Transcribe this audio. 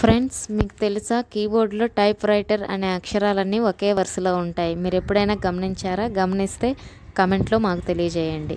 Friends మీకు తెలుసా కీబోర్డ్లో type writer అనే అక్షరాలన్నీ ఒకే వరుసలో ఉంటాయి. మీరు ఎప్పుడైనా గమనించారా? గమనిస్తే కమెంట్లో మాకు తెలియజేయండి.